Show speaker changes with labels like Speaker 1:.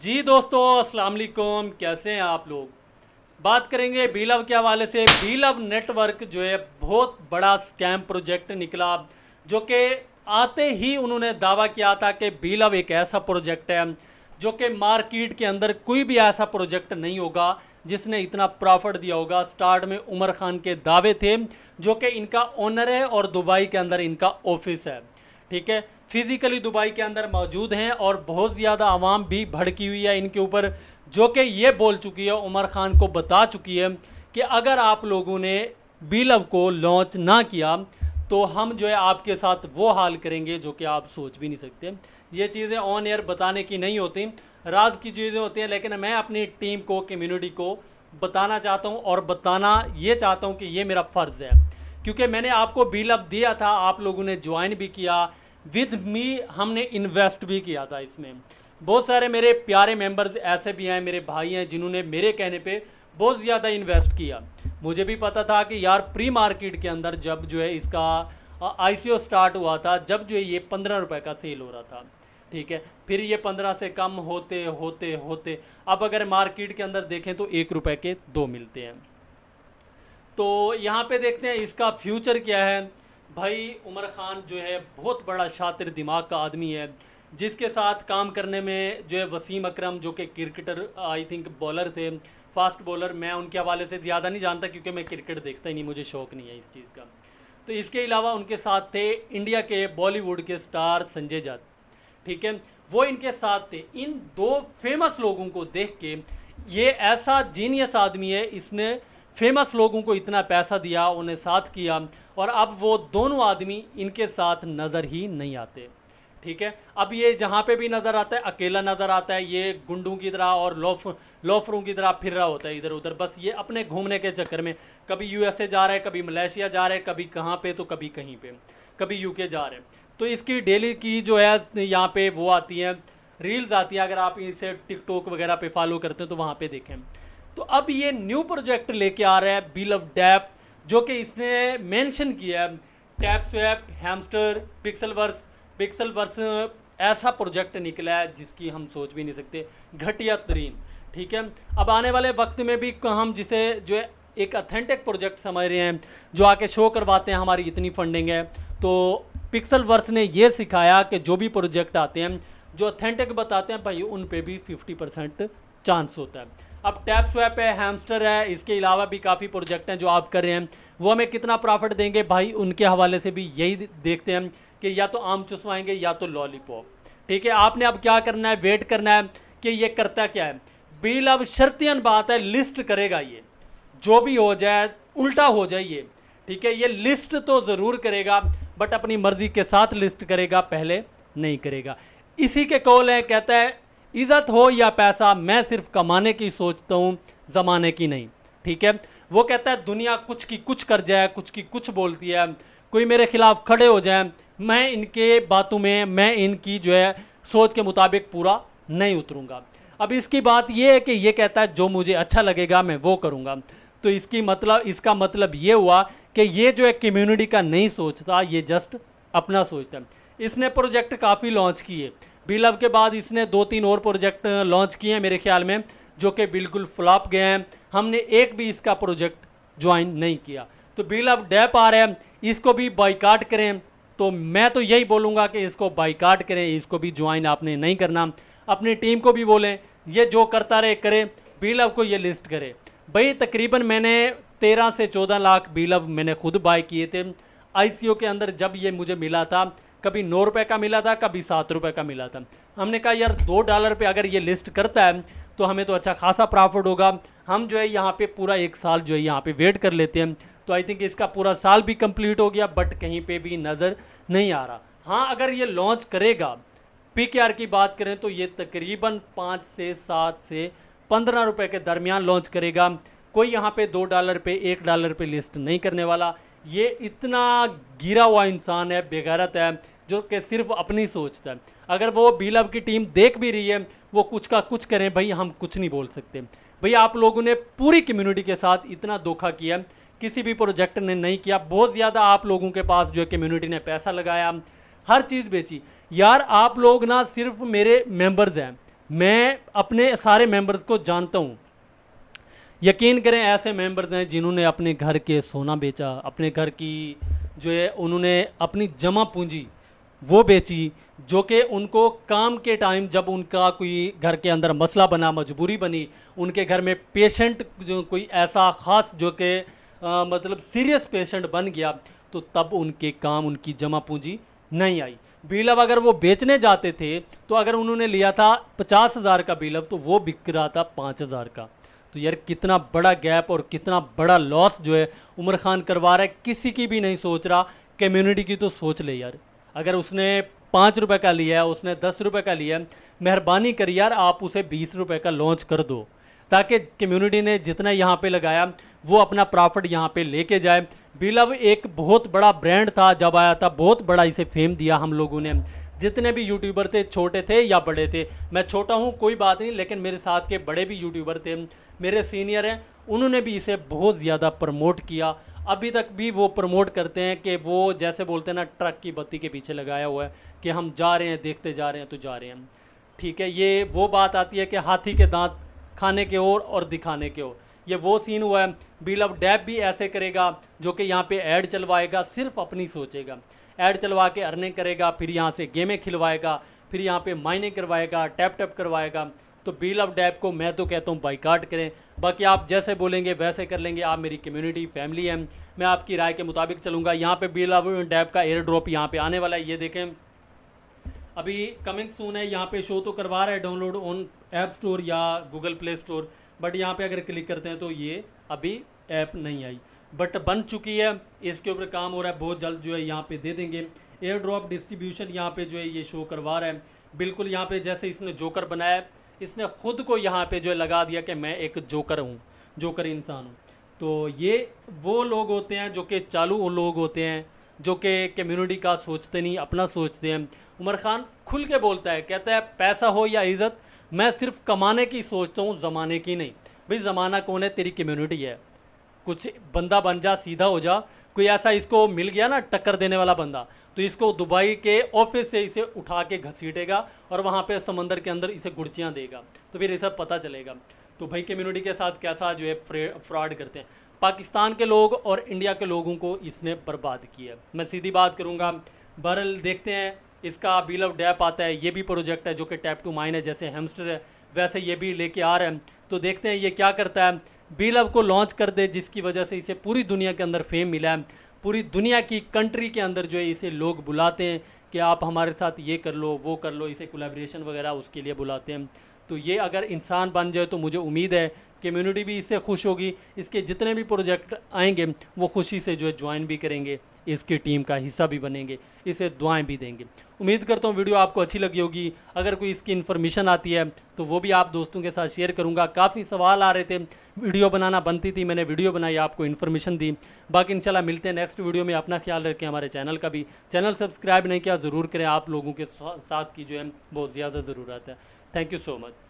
Speaker 1: जी दोस्तों अस्सलाम वालेकुम कैसे हैं आप लोग? बात करेंगे बीलव के हवाले से। बीलव नेटवर्क जो है, बहुत बड़ा स्कैम प्रोजेक्ट निकला, जो कि आते ही उन्होंने दावा किया था कि बीलव एक ऐसा प्रोजेक्ट है, जो कि मार्केट के अंदर कोई भी ऐसा प्रोजेक्ट नहीं होगा, जिसने इतना प्रॉफिट दिया होगा। स्टार्ट में उमर खान के दावे थे, जो कि इनका ओनर है और दुबई के अंदर इनका ऑफ़िस है। ठीक है? फिज़िकली दुबई के अंदर मौजूद हैं और बहुत ज़्यादा आवाम भी भड़की हुई है इनके ऊपर, जो कि ये बोल चुकी है, उमर खान को बता चुकी है कि अगर आप लोगों ने बीलव को लॉन्च ना किया तो हम जो है आपके साथ वो हाल करेंगे जो कि आप सोच भी नहीं सकते। ये चीज़ें ऑन एयर बताने की नहीं होती, राज की चीज़ें होती हैं, लेकिन मैं अपनी टीम को कम्युनिटी को बताना चाहता हूँ और बताना ये चाहता हूँ कि ये मेरा फ़र्ज़ है। क्योंकि मैंने आपको बिल दिया था, आप लोगों ने ज्वाइन भी किया। विद मी हमने इन्वेस्ट भी किया था इसमें। बहुत सारे मेरे प्यारे मेंबर्स ऐसे भी हैं, मेरे भाई हैं, जिन्होंने मेरे कहने पे बहुत ज़्यादा इन्वेस्ट किया। मुझे भी पता था कि यार प्री मार्केट के अंदर जब जो है इसका आईसीओ स्टार्ट हुआ था, जब जो है ये पंद्रह रुपये का सेल हो रहा था। ठीक है? फिर ये पंद्रह से कम होते होते होते। अब अगर मार्केट के अंदर देखें तो एक रुपये के दो मिलते हैं। तो यहाँ पे देखते हैं इसका फ्यूचर क्या है। भाई उमर ख़ान जो है, बहुत बड़ा शातिर दिमाग का आदमी है, जिसके साथ काम करने में जो है वसीम अकरम, जो कि क्रिकेटर आई थिंक बॉलर थे फास्ट बॉलर मैं उनके हवाले से ज़्यादा नहीं जानता क्योंकि मैं क्रिकेट देखता ही नहीं, मुझे शौक़ नहीं है इस चीज़ का। तो इसके अलावा उनके साथ थे इंडिया के बॉलीवुड के स्टार संजय जट, ठीक है? वो इनके साथ थे। इन दो फ़ेमस लोगों को देख के ये ऐसा जीनियस आदमी है, इसने फ़ेमस लोगों को इतना पैसा दिया, उन्हें साथ किया और अब वो दोनों आदमी इनके साथ नज़र ही नहीं आते। ठीक है? अब ये जहाँ पे भी नज़र आता है, अकेला नज़र आता है, ये गुंडों की तरह और लोफ, लोफरों की तरह फिर रहा होता है इधर उधर बस ये अपने घूमने के चक्कर में, कभी यूएसए जा रहे हैं कभी मलेशिया जा रहे हैं कभी कहाँ पे तो कभी कहीं पे, कभी यूके जा रहे। हैं तो इसकी डेली की जो है, यहाँ पे वो आती हैं, रील्स आती हैं, अगर आप इसे टिकटॉक वगैरह पे फॉलो करते हैं तो वहाँ पे देखें। तो अब ये न्यू प्रोजेक्ट लेके आ रहा है बिल ऑफ़ डैप जो कि इसने मेंशन किया है। Tap Swap Hamster Pixel Verse Pixel Verse ऐसा प्रोजेक्ट निकला है जिसकी हम सोच भी नहीं सकते। घटिया तरीन, ठीक है? अब आने वाले वक्त में भी हम जिसे जो एक अथेंटिक प्रोजेक्ट समझ रहे हैं, जो आके शो करवाते हैं, हमारी इतनी फंडिंग है। तो पिक्सल वर्स ने ये सिखाया कि जो भी प्रोजेक्ट आते हैं, जो अथेंटिक बताते हैं, भाई उन पे भी 50 परसेंट चांस होता है। अब टैप स्वैप है हैमस्टर है, इसके अलावा भी काफ़ी प्रोजेक्ट हैं जो आप कर रहे हैं। वो हमें कितना प्रॉफिट देंगे? भाई, उनके हवाले से भी यही देखते हैं कि या तो आम चुसवाएँगे या तो लॉलीपॉप ठीक है, आपने अब क्या करना है? वेट करना है कि ये करता क्या है? बिल अब शर्तियन बात है लिस्ट करेगा ये। जो भी हो जाए, उल्टा हो जाए ये। ठीक है, ये लिस्ट तो ज़रूर करेगा बट अपनी मर्ज़ी के साथ लिस्ट करेगा, पहले नहीं करेगा। इसी के कॉल है, कहता है इज़्ज़त हो या पैसा मैं सिर्फ़ कमाने की सोचता हूँ, ज़माने की नहीं, ठीक है? वो कहता है, दुनिया कुछ की कुछ कर जाए, कुछ की कुछ बोलती है, कोई मेरे खिलाफ खड़े हो जाए, मैं इनके बातों में, मैं इनकी जो है सोच के मुताबिक पूरा नहीं उतरूँगा। अब इसकी बात ये है कि ये कहता है, जो मुझे अच्छा लगेगा, मैं वो करूँगा। तो इसकी मतलब इसका मतलब ये हुआ कि ये जो है कम्युनिटी का नहीं सोचता, ये जस्ट अपना सोचता है। इसने प्रोजेक्ट काफ़ी लॉन्च किए बिलव के बाद इसने दो तीन और प्रोजेक्ट लॉन्च किए हैं मेरे ख्याल में, जो कि बिल्कुल फ्लॉप गए हैं। हमने एक भी इसका प्रोजेक्ट ज्वाइन नहीं किया। तो बी लव डैप आ रहे हैं, इसको भी बाइकाट करें। तो मैं तो यही बोलूँगा कि इसको बाइकाट करें, इसको भी ज्वाइन आपने नहीं करना। अपनी टीम को भी बोलें, ये जो करता रहे, करे लव को ये लिस्ट करे। भाई, तकरीबन मैंने तेरह से चौदह लाख बी लव मैंने खुद बाय किए थे। आईसीओ के अंदर जब ये मुझे मिला था कभी नौ रुपये का मिला था, कभी सात रुपये का मिला था। हमने कहा, यार, दो डॉलर पे अगर ये लिस्ट करता है तो हमें तो अच्छा खासा प्रॉफिट होगा। हम जो है यहाँ पे पूरा एक साल जो है यहाँ पे वेट कर लेते हैं। तो आई थिंक इसका पूरा साल भी कंप्लीट हो गया बट कहीं पे भी नज़र नहीं आ रहा। हाँ अगर ये लॉन्च करेगा पी की बात करें तो ये तकरीबन पाँच से सात से पंद्रह रुपये के दरमियान लॉन्च करेगा। कोई यहाँ पे दो डॉलर पे, एक डॉलर पे लिस्ट नहीं करने वाला। ये इतना गिरा हुआ इंसान है, बेगैरत है। जो कि सिर्फ़ अपनी सोचता है अगर वो बीलव की टीम देख भी रही है, वो कुछ का कुछ करें, भाई हम कुछ नहीं बोल सकते। भाई आप लोगों ने पूरी कम्युनिटी के साथ इतना धोखा किया, किसी भी प्रोजेक्ट ने नहीं किया। बहुत ज़्यादा आप लोगों के पास जो कम्युनिटी ने पैसा लगाया, हर चीज़ बेची। यार आप लोग ना सिर्फ़ मेरे मेंबर्स हैं, मैं अपने सारे मेंबर्स को जानता हूँ। यकीन करें ऐसे मेंबर्स हैं जिन्होंने अपने घर के सोना बेचा, अपने घर की जो है उन्होंने अपनी जमा पूंजी वो बेची जो कि उनको काम के टाइम जब उनका कोई घर के अंदर मसला बना, मजबूरी बनी, उनके घर में पेशेंट जो कोई ऐसा ख़ास जो कि मतलब सीरियस पेशेंट बन गया तो तब उनके काम, उनकी जमा पूंजी नहीं आई। बीलव अगर वो बेचने जाते थे तो अगर उन्होंने लिया था पचास हज़ार का बीलव तो वो बिक रहा था पाँच हज़ार का। तो यार कितना बड़ा गैप और कितना बड़ा लॉस जो है, उमर खान करवा रहा है, किसी की भी नहीं सोच रहा कम्युनिटी की तो सोच ले यार। अगर उसने पाँच रुपये का लिया है उसने दस रुपये का लिया, मेहरबानी कर यार, आप उसे बीस रुपये का लॉन्च कर दो। ताकि कम्युनिटी ने जितना यहाँ पे लगाया, वो अपना प्रॉफिट यहाँ पे लेके जाए। बिलव एक बहुत बड़ा ब्रांड था जब आया था, बहुत बड़ा इसे फेम दिया हम लोगों ने। जितने भी यूट्यूबर थे, छोटे थे या बड़े थे, मैं छोटा हूँ, कोई बात नहीं, लेकिन मेरे साथ के बड़े भी यूट्यूबर थे, मेरे सीनियर हैं, उन्होंने भी इसे बहुत ज़्यादा प्रमोट किया। अभी तक भी वो प्रमोट करते हैं कि वो जैसे बोलते हैं ना, ट्रक की बत्ती के पीछे लगाया हुआ है कि हम जा रहे हैं, देखते जा रहे हैं तो जा रहे हैं ठीक है, ये वो बात आती है कि हाथी के दांत खाने के ओर और दिखाने के ओर। ये वो सीन हुआ है बिल ऑफ़ डैप भी ऐसे करेगा जो कि यहाँ पे ऐड चलवाएगा, सिर्फ़ अपनी सोचेगा। ऐड चलवा के अर्निंग करेगा, फिर यहाँ से गेमें खिलवाएगा, फिर यहाँ पे माइनिंग करवाएगा, टैप टैप करवाएगा तो बिल ऑफ़ डैप को मैं तो कहता हूँ बाइकाट करें। बाकी आप जैसे बोलेंगे, वैसे कर लेंगे। आप मेरी कम्युनिटी फैमिली है। मैं आपकी राय के मुताबिक चलूँगा। यहाँ पे बिल ऑफ़ डैप का एयर ड्रॉप यहाँ पे आने वाला है। ये देखें। अभी कमिंग सून है। यहाँ पे शो तो करवा रहा है डाउनलोड ऑन ऐप स्टोर या गूगल प्ले स्टोर बट यहाँ पे अगर क्लिक करते हैं तो ये अभी ऐप नहीं आई। बट बन चुकी है। इसके ऊपर काम हो रहा है। बहुत जल्द जो है यहाँ पे दे देंगे। एयर ड्रॉप डिस्ट्रीब्यूशन यहाँ पे जो है ये शो करवा रहा है। बिल्कुल यहाँ पे जैसे इसने जोकर बनाया इसने ख़ुद को यहाँ पे जो लगा दिया कि मैं एक जोकर हूँ, जोकर इंसान हूँ। तो ये वो लोग होते हैं जो कि चालू लोग होते हैं, जो कि कम्युनिटी का सोचते नहीं, अपना सोचते हैं। उमर खान खुल के बोलता है, कहता है, पैसा हो या इज़्ज़त, मैं सिर्फ़ कमाने की सोचता हूँ, ज़माने की नहीं। भाई, ज़माना कौन है? तेरी कम्युनिटी है। कुछ बंदा बन जा, सीधा हो जा, कोई ऐसा इसको मिल गया ना, टक्कर देने वाला बंदा तो इसको दुबई के ऑफ़िस से इसे उठा के घसीटेगा और वहाँ पे समंदर के अंदर इसे गुड़चियाँ देगा। तो फिर ये सब पता चलेगा। तो भाई कम्युनिटी के साथ कैसा जो है फ्रॉड करते हैं। पाकिस्तान के लोग और इंडिया के लोगों को इसने बर्बाद किया मैं सीधी बात करूँगा बहरल देखते हैं, इसका बिल ऑफ़ डैप आता है, ये भी प्रोजेक्ट है जो कि टैप टू माइन है, जैसे हेमस्टर है, वैसे ये भी लेके आ रहे हैं। तो देखते हैं ये क्या करता है। बिल ऑफ़ को लॉन्च कर दे, जिसकी वजह से इसे पूरी दुनिया के अंदर फेम मिला है। पूरी दुनिया की कंट्री के अंदर जो है इसे लोग बुलाते हैं कि आप हमारे साथ ये कर लो, वो कर लो, इसे कोलेब्रेशन वगैरह उसके लिए बुलाते हैं। तो ये अगर इंसान बन जाए तो मुझे उम्मीद है कम्युनिटी भी इससे खुश होगी। इसके जितने भी प्रोजेक्ट आएँगे, वो खुशी से जो है ज्वाइन भी करेंगे। इसकी टीम का हिस्सा भी बनेंगे। इसे दुआएँ भी देंगे। उम्मीद करता हूँ वीडियो आपको अच्छी लगी होगी। अगर कोई इसकी इन्फॉर्मेशन आती है तो वो भी आप दोस्तों के साथ शेयर करूँगा। काफ़ी सवाल आ रहे थे। वीडियो बनाना बनती थी, मैंने वीडियो बनाई, आपको इन्फॉर्मेशन दी। बाकी इंशाल्लाह मिलते हैं नेक्स्ट वीडियो में। अपना ख्याल रखें हमारे चैनल का भी। चैनल सब्सक्राइब नहीं किया, ज़रूर करें। आप लोगों के साथ की जो है, बहुत ज़्यादा ज़रूरत है। Thank you so much